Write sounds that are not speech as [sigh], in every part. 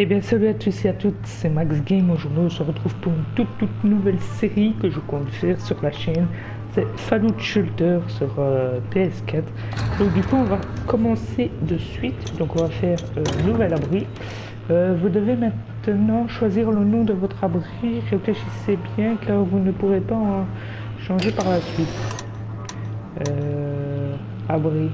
Eh bien salut à tous et à toutes, c'est Max Game. Aujourd'hui on se retrouve pour une toute toute nouvelle série que je compte faire sur la chaîne. C'est Fallout Shelter sur euh, PS4. Donc du coup on va commencer de suite. Donc on va faire euh, nouvel abri. Euh, vous devez maintenant choisir le nom de votre abri. Réfléchissez bien car vous ne pourrez pas en changer par la suite. Euh, abri.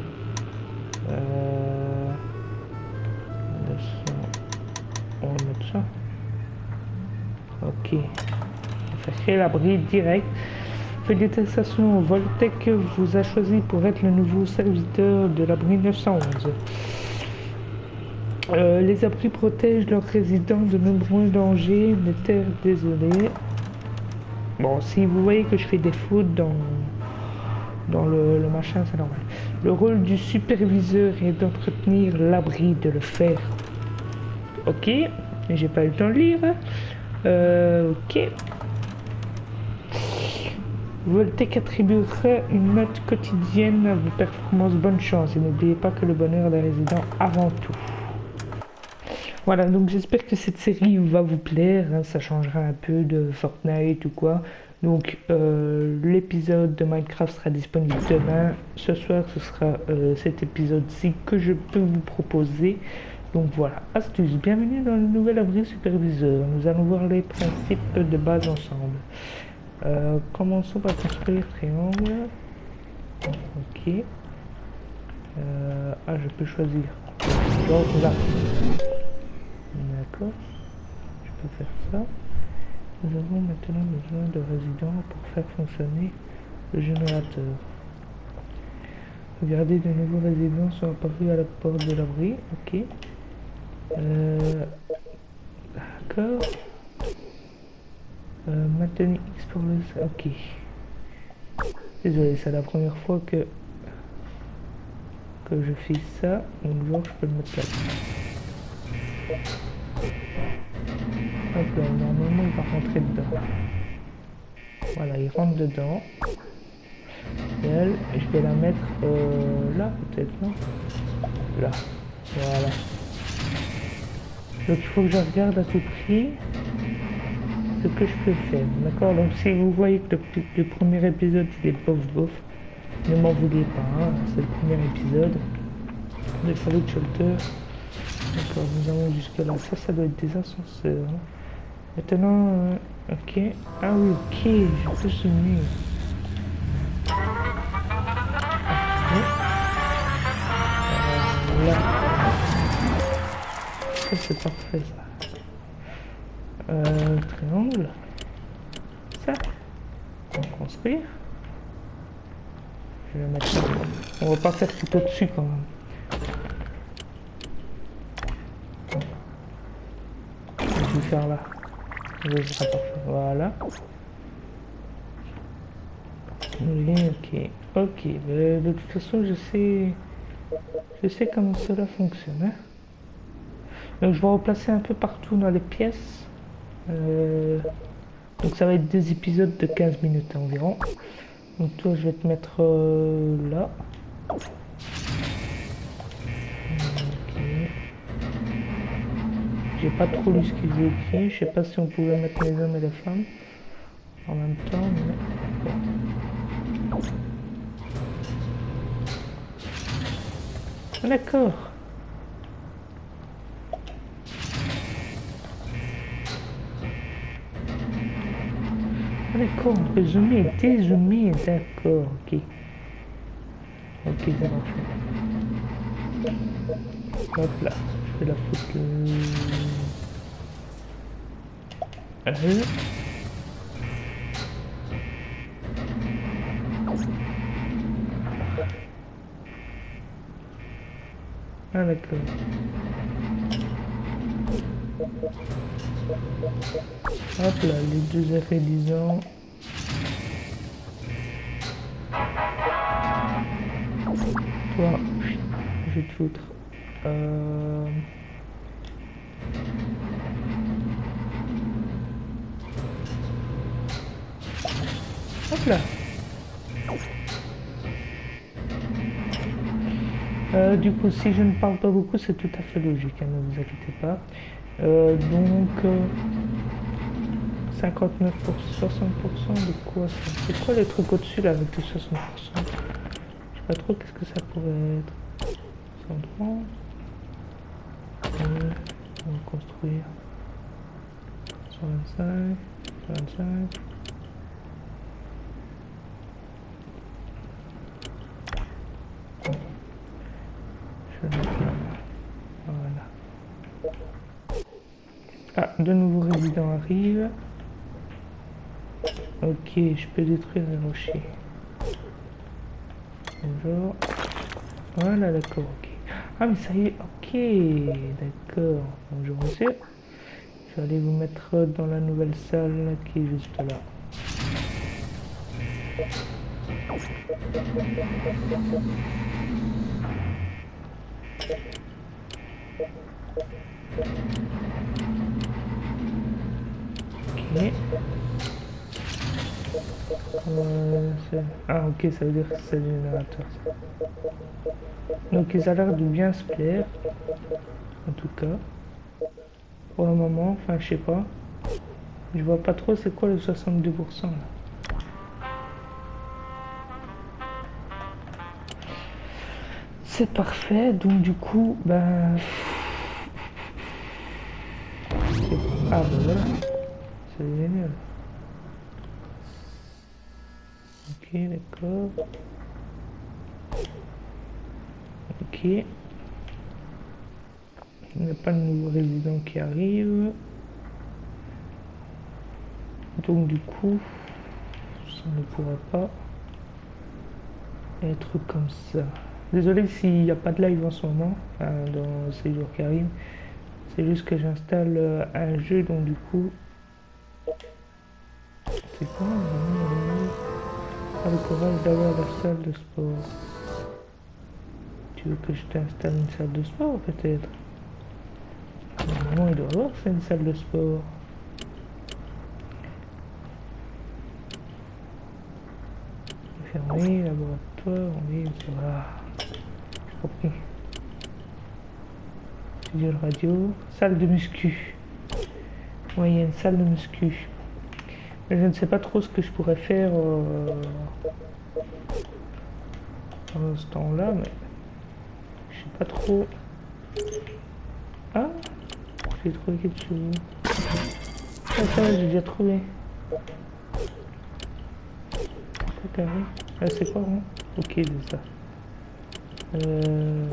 Ça. Ok. Créer l'abri direct. Félicitations, Voltec vous a choisi pour être le nouveau serviteur de l'abri 911. Euh, les abris protègent leurs résidents de nombreux dangers. N'était désolé. Bon, si vous voyez que je fais des fautes dans, dans le machin, c'est normal. Le rôle du superviseur est d'entretenir l'abri, de le faire. Ok, j'ai pas eu le temps de lire. Euh, ok. Voltec attribuera une note quotidienne à vos performances. Bonne chance et n'oubliez pas que le bonheur des résidents avant tout. Voilà, donc j'espère que cette série va vous plaire. hein, ça changera un peu de Fortnite ou quoi. Donc euh, l'épisode de Minecraft sera disponible demain. Ce soir, ce sera euh, cet épisode-ci que je peux vous proposer. Donc voilà, astuce, bienvenue dans le nouvel abri superviseur. Nous allons voir les principes de base ensemble. Euh, commençons par construire triangle. Ok. Euh, ah, je peux choisir. D'accord. Je peux faire ça. Nous avons maintenant besoin de résidents pour faire fonctionner le générateur. Regardez, de nouveaux résidents sont apparus à la porte de l'abri. Ok. Euh, D'accord. Euh, pour le... Ok. Désolé, c'est la première fois que que je fais ça. Donc genre, je peux le mettre là. Hop là, normalement il va rentrer dedans. Voilà, il rentre dedans. Elle, je vais la mettre euh, là peut-être, non? Là. Voilà. Donc il faut que je regarde à tout prix ce que je peux faire. D'accord? Donc si vous voyez que le, premier épisode il est bof bof, ne m'en voulez pas, hein, c'est le premier épisode de Fallout Shelter. D'accord, nous allons jusque là. Ça, ça doit être des ascenseurs. hein. Maintenant, euh, ok. Ah oui, ok, je peux zoomer. Euh, là. C'est parfait. Euh, triangle. Ça. On va construire. Je vais mettre. On va pas faire tout au-dessus quand même. Je vais faire là. Voilà. Ok. Ok. mais de toute façon, je sais. Je sais comment cela fonctionne. hein. Donc je vais replacer un peu partout dans les pièces. Euh, donc ça va être des épisodes de 15 minutes environ. Donc toi je vais te mettre euh, là. J'ai pas trop lu ce qu'ils ont écrit. Je sais pas si on pouvait mettre les hommes et les femmes en même temps, D'accord. D'accord, zoomer, dézoomer, d'accord, ok. Ok, ça marche. Hop là, je vais la foutre là. Euh. Ah d'accord. Hop là, les deux ingrédients. Toi, je vais te foutre. Euh... Hop là. Euh, du coup, si je ne parle pas beaucoup, c'est tout à fait logique, hein, ne vous inquiétez pas. Euh, donc, 59 pour 60% de quoi C'est quoi les trucs au-dessus là avec les 60% Je sais pas trop qu'est-ce que ça pourrait être. 130. Ouais, on va construire. 125, 125. Je vais mettre là. Voilà. Ah, de arrivent. Ok, je peux détruire les rochers. Bonjour. Voilà, d'accord, ok. Ah, mais ça y est, ok, d'accord. Bonjour, monsieur. Je vais aller vous mettre dans la nouvelle salle qui est juste là. Euh, ah ok, ça veut dire que c'est le générateur. Donc ils ont l'air de bien se plaire. En tout cas. Pour le moment, enfin je sais pas. Je vois pas trop c'est quoi le 62% là. C'est parfait, donc du coup, ben... Ah ben voilà, génial. Ok, d'accord. Ok. Il n'y a pas de nouveaux résidents qui arrivent. Donc du coup, ça ne pourra pas être comme ça. Désolé s'il n'y a pas de live en ce moment, dans ces jours qui arrivent. C'est juste que j'installe euh, un jeu, donc du coup... C'est quoi le courage d'avoir la salle de sport. Tu veux que je t'installe une salle de sport peut-être Normalement il doit avoir c'est une salle de sport. Fermé, laboratoire, oui, voilà. J'ai compris. Studio de radio, salle de muscu. Oui, il y a une salle de muscu. Je ne sais pas trop ce que je pourrais faire euh, ce temps-là, mais je sais pas trop. Ah, j'ai trouvé quelque chose. Ah, ça, j'ai déjà trouvé. Ah, c'est quoi, hein? Ok, c'est ça. Euh...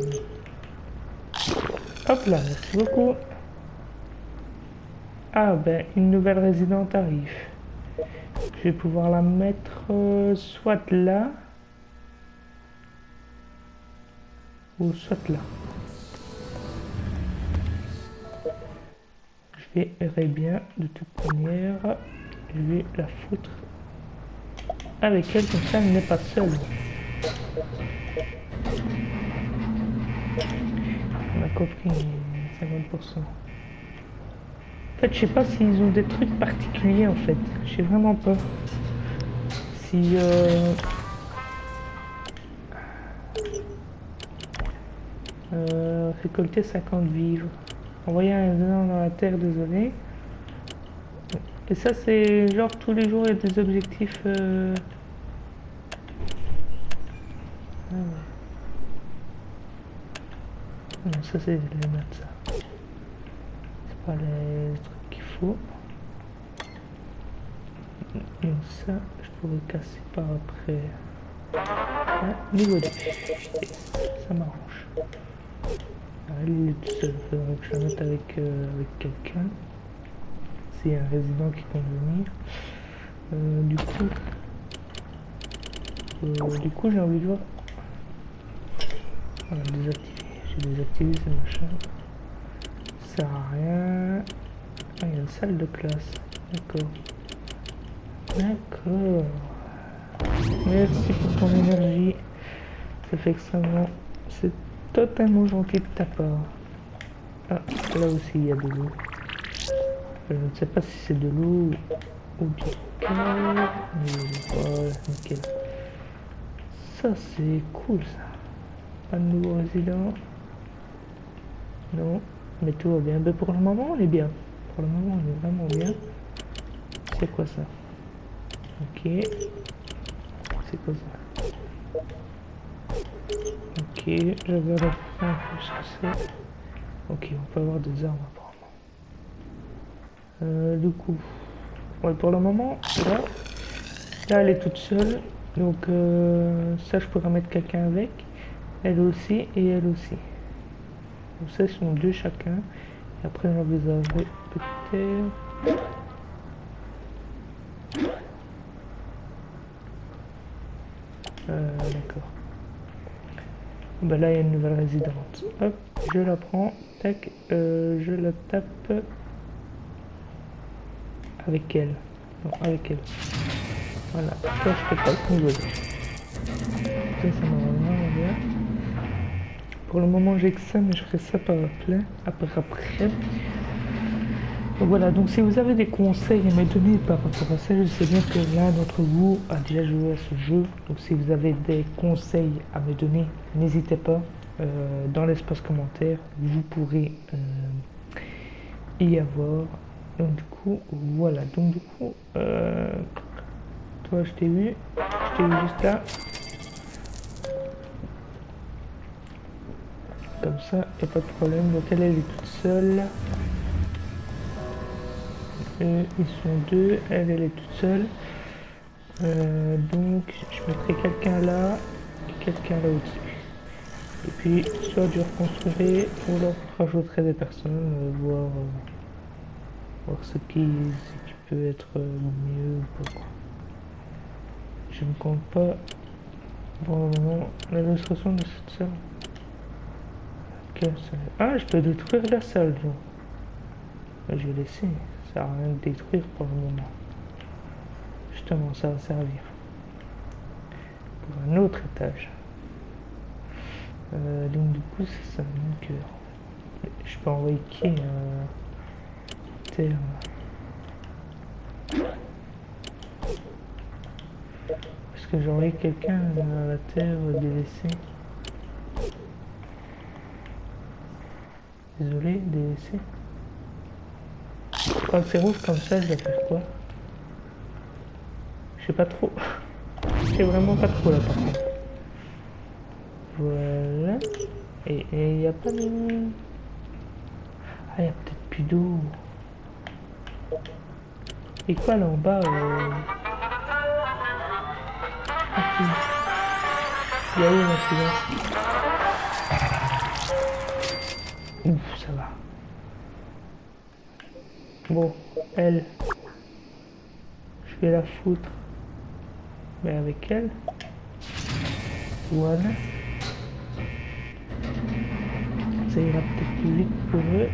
Hop là, merci beaucoup. Ah ben, une nouvelle résidente arrive. Je vais pouvoir la mettre euh, soit là ou soit là. Je verrai bien de toute manière. Je vais la foutre avec elle comme ça elle n'est pas seule. On a compris 50% fait, je sais pas s'ils ont des trucs particuliers en fait. Je sais vraiment pas. Si euh... Euh, récolter 50 vivres. Envoyer un élément dans la terre, désolé. Et ça, c'est genre tous les jours, il y a des objectifs. Euh... Ah. Non, ça, c'est les notes, ça pas les trucs qu'il faut. Et ça, je pourrais casser par après. Ah, niveau 2. Ça m'arrange. Ah, il est tout seul. Je mette avec, euh, avec quelqu'un. C'est un résident qui compte venir. Euh, du coup, euh, du coup, j'ai envie de voir. Voilà, désactiver. J'ai désactivé ce machin sert à rien. Ah, il y a une salle de classe. D'accord. D'accord. Merci pour ton énergie. Ça fait extrêmement... C'est totalement gentil de ta part. Ah, là aussi il y a de l'eau. Je ne sais pas si c'est de l'eau ou du. Mais voilà, nickel. Ça c'est cool ça. Pas de nouveau résident. Non. Mais tout va bien. Mais pour le moment, on est bien. Pour le moment, on est vraiment bien. C'est quoi ça? Ok. C'est quoi ça? Ok, je vais reprendre ce que c'est. Ok, on peut avoir des armes apparemment. Euh, du coup, ouais, pour le moment, là, là, elle est toute seule. Donc, euh, ça, je pourrais mettre quelqu'un avec. Elle aussi et elle aussi. Donc, ça, ils sont deux chacun. Et après, on vous avez peut-être. Euh, D'accord. Bah là, il y a une nouvelle résidente. Hop, je la prends. Tac, euh, je la tape avec elle. Avec elle. Voilà. Je peux pas ce Ça. Pour le moment, j'ai que ça, mais je ferai ça par après. Après, après. Voilà, donc si vous avez des conseils à me donner par rapport à ça, je sais bien que l'un d'entre vous a déjà joué à ce jeu. Donc si vous avez des conseils à me donner, n'hésitez pas. Euh, dans l'espace commentaire, vous pourrez euh, y avoir. Donc du coup, voilà. Donc du coup, euh, toi je t'ai vu, je t'ai vu juste là. Comme ça, il n'y a pas de problème. Donc elle, elle est toute seule ils sont deux, elle, elle est toute seule. Euh, donc je mettrai quelqu'un là quelqu'un là au-dessus. Et puis soit je reconstruirai ou alors je rajouterai des personnes, euh, voir, euh, voir ce qui, ce qui peut être mieux ou pas. Je ne compte pas pour le moment l'illustration de cette salle. Ah, je peux détruire la salle. Je vais laisser. Ça sert à rien de détruire pour le moment. Justement, ça va servir. Pour un autre étage. Euh, donc du coup, c'est ça, mon cœur. Je peux envoyer qui euh, Terre. Parce que j'aurais quelqu'un dans la terre délaissée. Désolé, délaissé. Quand c'est rouge comme ça, je vais faire quoi? Je sais pas trop. [laughs] Je sais vraiment pas trop là par contre. Voilà. Et il n'y a pas de... Ah, il y a peut-être plus d'eau. Et quoi là en bas euh... ah, Il y a où Ouf, ça va. Bon, elle, je vais la foutre, mais avec elle. Voilà. Ça ira peut-être plus vite pour eux.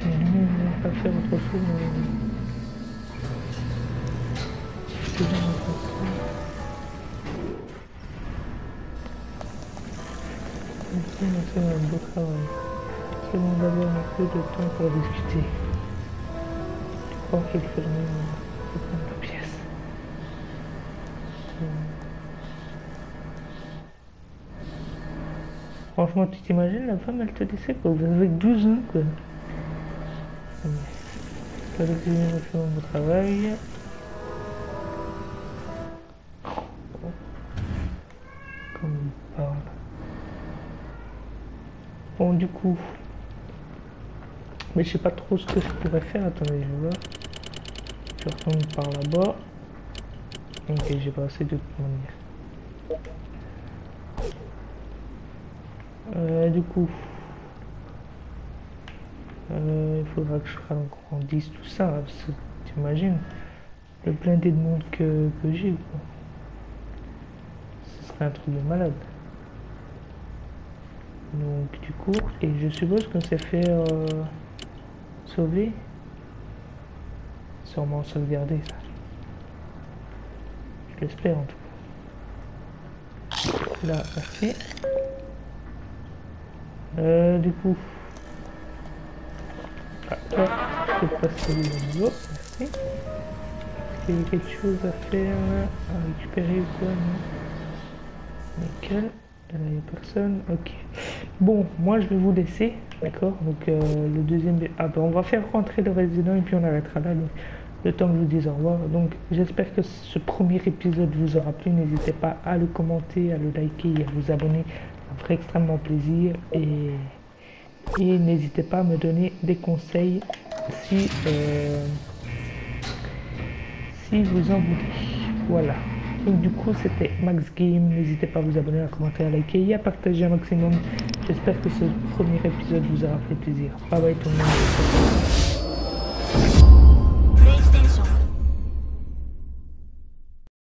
Je ne pas faire autre chose. C'est un beau travail. C'est bon d'avoir un peu de temps pour discuter. Je crois qu'il faut donner une pièce. Franchement, tu t'imagines, la femme, elle te disait quoi, vous avez 12 ans, quoi. Pas de faire mon travail. Du coup, mais je sais pas trop ce que je pourrais faire. Attendez, je vois. Je retourne par là-bas. Ok, j'ai pas assez de manière. Euh, du coup, euh, il faudra que je agrandisse tout ça. Tu imagines le plein de monde que, que j'ai. Ce serait un truc de malade. Donc du coup, et je suppose qu'on s'est fait... Euh, sauver Sûrement sauvegarder ça. Je l'espère en tout cas. Là, merci. Euh, du coup. Ah, toi, je peux passer le niveau. Merci. Est-ce qu'il y a quelque chose à faire? À récupérer ou quoi? Nickel. Il n'y a personne. Ok. Bon, moi je vais vous laisser, d'accord? Donc euh, le deuxième... Ah ben on va faire rentrer le résident et puis on arrêtera là. le temps que je vous dise au revoir. Donc j'espère que ce premier épisode vous aura plu. N'hésitez pas à le commenter, à le liker à vous abonner. Ça ferait extrêmement plaisir. Et, et n'hésitez pas à me donner des conseils si, euh, si vous en voulez. Voilà. Donc du coup c'était Max Game, n'hésitez pas à vous abonner, à commenter, à liker et à partager un maximum. J'espère que ce premier épisode vous aura fait plaisir. Bye bye tout le monde.